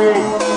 Hey.